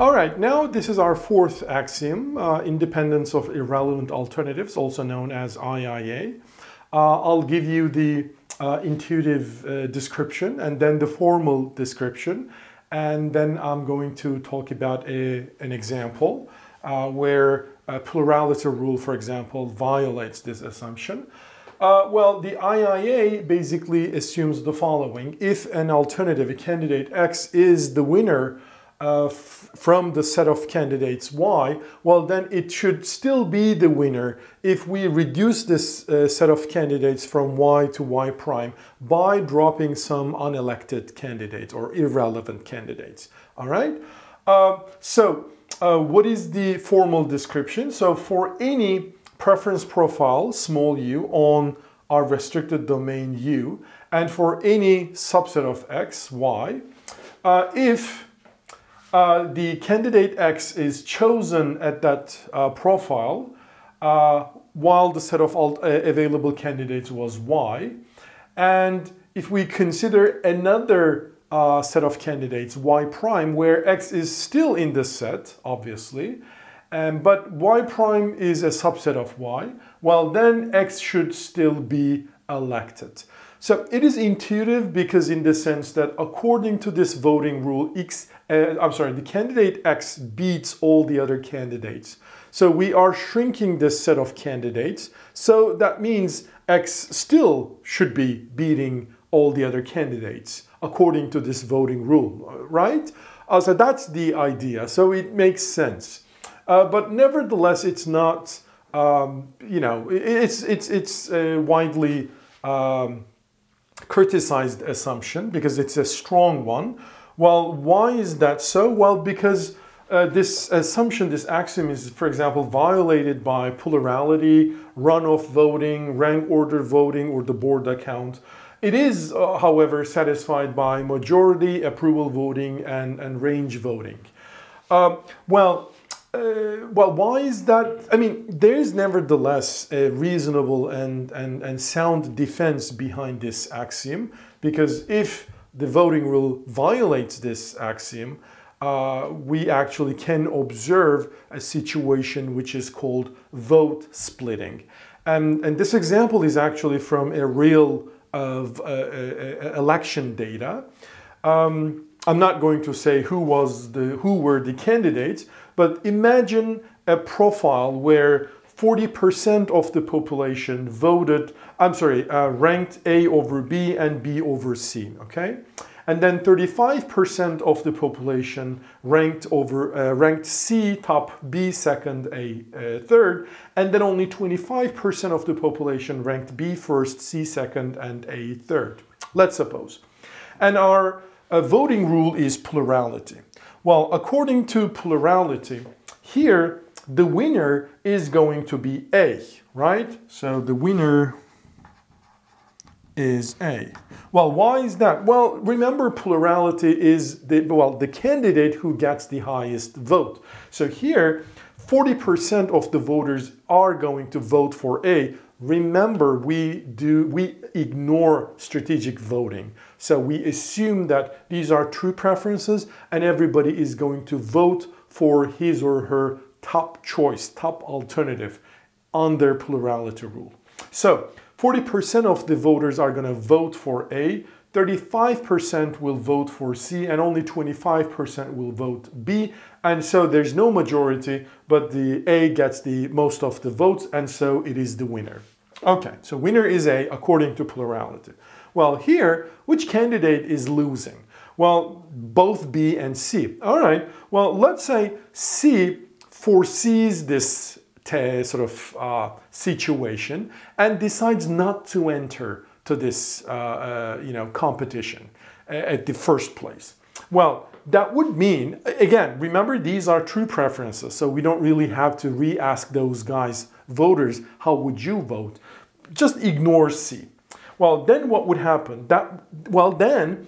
All right, now this is our fourth axiom, uh, independence of irrelevant alternatives, also known as IIA. Uh, I'll give you the uh, intuitive uh, description and then the formal description. And then I'm going to talk about a, an example uh, where plurality rule, for example, violates this assumption. Uh, well, the IIA basically assumes the following. If an alternative, a candidate X, is the winner uh, from the set of candidates Y, well, then it should still be the winner if we reduce this uh, set of candidates from Y to Y prime by dropping some unelected candidates or irrelevant candidates. All right? Uh, so, uh, what is the formal description? So, for any preference profile, small u, on our restricted domain U, and for any subset of X, Y, uh, if uh, the candidate X is chosen at that uh, profile uh, while the set of uh, available candidates was Y. And if we consider another uh, set of candidates, Y prime, where X is still in the set, obviously, um, but Y prime is a subset of Y, well then X should still be elected. So it is intuitive because in the sense that according to this voting rule, X, uh, I'm sorry, the candidate X beats all the other candidates. So we are shrinking this set of candidates. So that means X still should be beating all the other candidates according to this voting rule, right? Uh, so that's the idea. So it makes sense. Uh, but nevertheless, it's not, um, you know, it's, it's, it's uh, widely um, criticized assumption because it's a strong one. Well, why is that so? Well, because uh, this assumption, this axiom is, for example, violated by plurality, runoff voting, rank order voting, or the Borda count. It is, uh, however, satisfied by majority approval voting and, and range voting. Uh, well, uh, well, why is that? I mean, there is nevertheless a reasonable and, and, and sound defense behind this axiom because if the voting rule violates this axiom, uh, we actually can observe a situation which is called vote splitting. And, and this example is actually from a real of uh, uh, election data. Um, I'm not going to say who was the who were the candidates, but imagine a profile where 40% of the population voted, I'm sorry, uh, ranked A over B and B over C, okay? And then 35% of the population ranked over uh, ranked C top, B second, A uh, third, and then only 25% of the population ranked B first, C second, and A third. Let's suppose. And our a voting rule is plurality. Well, according to plurality, here the winner is going to be A, right? So the winner is A. Well, why is that? Well, remember plurality is the well, the candidate who gets the highest vote. So here 40% of the voters are going to vote for A. Remember, we do we ignore strategic voting. So we assume that these are true preferences and everybody is going to vote for his or her top choice, top alternative on their plurality rule. So 40% of the voters are going to vote for A, 35% will vote for C, and only 25% will vote B. And so there's no majority, but the A gets the most of the votes, and so it is the winner. Okay, so winner is A according to plurality. Well, here, which candidate is losing? Well, both B and C. All right, well, let's say C foresees this sort of uh, situation and decides not to enter to this uh, uh, you know, competition at the first place. Well, that would mean, again, remember these are true preferences, so we don't really have to re-ask those guys, voters, how would you vote? Just ignore C. Well, then what would happen? That well, then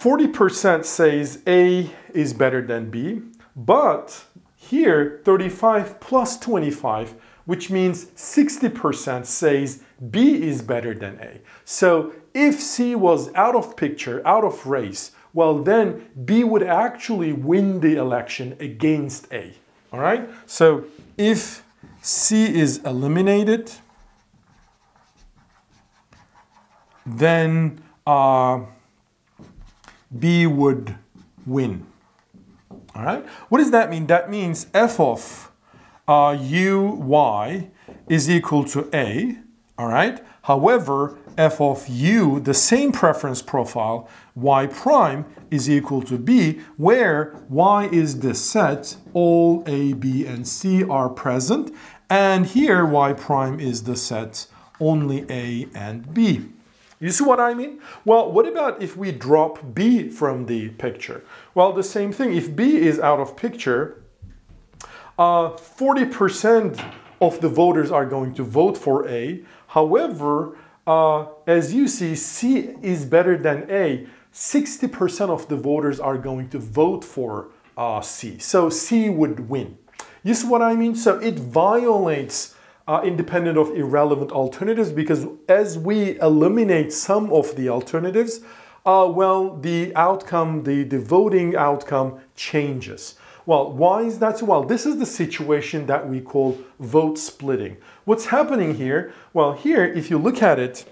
40% says A is better than B, but here 35 plus 25, which means 60% says B is better than A. So if C was out of picture, out of race, well, then B would actually win the election against A. All right? So if C is eliminated, then uh, B would win. All right? What does that mean? That means f of uh, u, y is equal to A. All right? However, f of u, the same preference profile, y prime is equal to b, where y is the set, all a, b, and c are present, and here y prime is the set, only a and b. You see what I mean? Well, what about if we drop B from the picture? Well, the same thing. If B is out of picture, 40% uh, of the voters are going to vote for A. However, uh, as you see, C is better than A. 60% of the voters are going to vote for uh, C. So C would win. You see what I mean? So it violates uh, independent of irrelevant alternatives because as we eliminate some of the alternatives, uh, well, the outcome, the, the voting outcome changes. Well, why is that? Well, this is the situation that we call vote splitting. What's happening here? Well, here, if you look at it,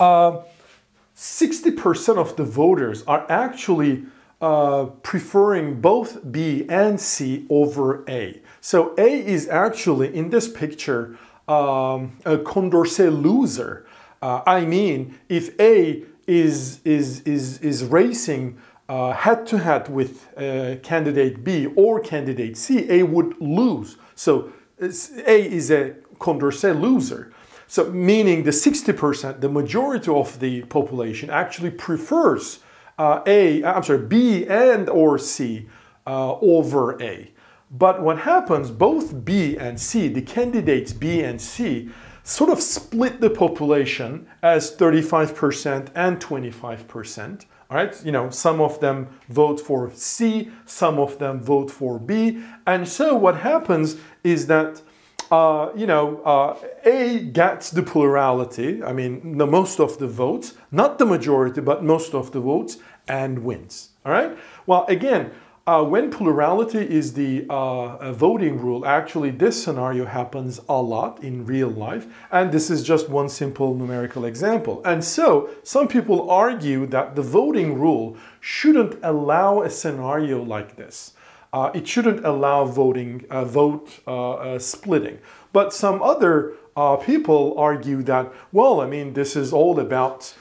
60% uh, of the voters are actually uh, preferring both B and C over A. So A is actually in this picture um, a Condorcet loser. Uh, I mean, if A is is is is racing head to head with uh, candidate B or candidate C, A would lose. So A is a Condorcet loser. So meaning the 60%, the majority of the population actually prefers uh, A, I'm sorry, B and or C uh, over A. But what happens, both B and C, the candidates B and C, sort of split the population as 35% and 25%. All right, you know, some of them vote for C, some of them vote for B. And so what happens is that, uh, you know, uh, A gets the plurality, I mean, the most of the votes, not the majority, but most of the votes, and wins. All right, well, again, uh, when plurality is the uh, voting rule, actually this scenario happens a lot in real life, and this is just one simple numerical example. And so some people argue that the voting rule shouldn't allow a scenario like this. Uh, it shouldn't allow voting, uh, vote uh, uh, splitting. But some other people argue that, well, I mean, this is all about,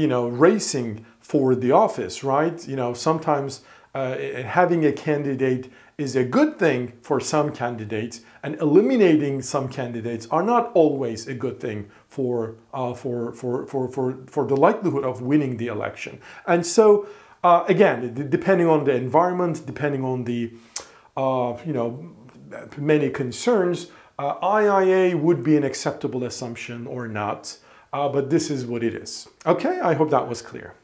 you know, racing for the office, right? You know, sometimes uh, having a candidate is a good thing for some candidates, and eliminating some candidates are not always a good thing for, uh, for, for, for, for, for the likelihood of winning the election. And so, uh, again, depending on the environment, depending on the, uh, you know, many concerns, uh, IIA would be an acceptable assumption or not, but this is what it is. Okay, I hope that was clear.